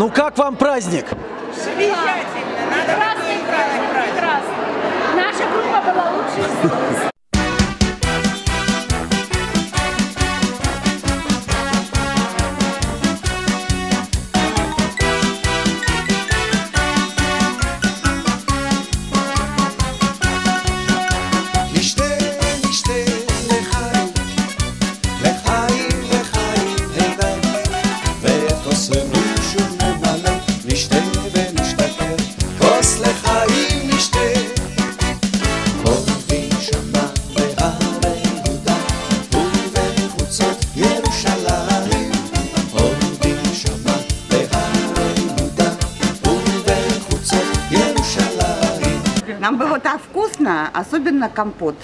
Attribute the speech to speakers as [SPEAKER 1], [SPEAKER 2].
[SPEAKER 1] Ну как вам праздник?
[SPEAKER 2] Замечательно. Надо
[SPEAKER 3] праздник,
[SPEAKER 2] праздник.
[SPEAKER 3] прекрасно. Наша группа была лучшей
[SPEAKER 4] вот, а вкусно, особенно компот.